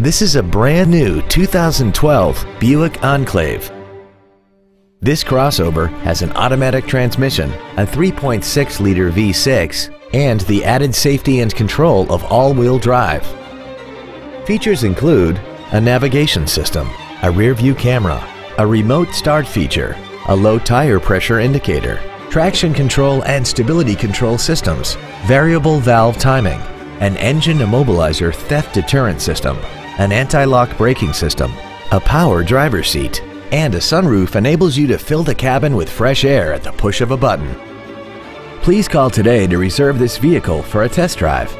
This is a brand new 2012 Buick Enclave. This crossover has an automatic transmission, a 3.6-liter V6, and the added safety and control of all-wheel drive. Features include a navigation system, a rear-view camera, a remote start feature, a low tire pressure indicator, traction control and stability control systems, variable valve timing, an engine immobilizer theft deterrent system, an anti-lock braking system, a power driver seat, and a sunroof enables you to fill the cabin with fresh air at the push of a button. Please call today to reserve this vehicle for a test drive.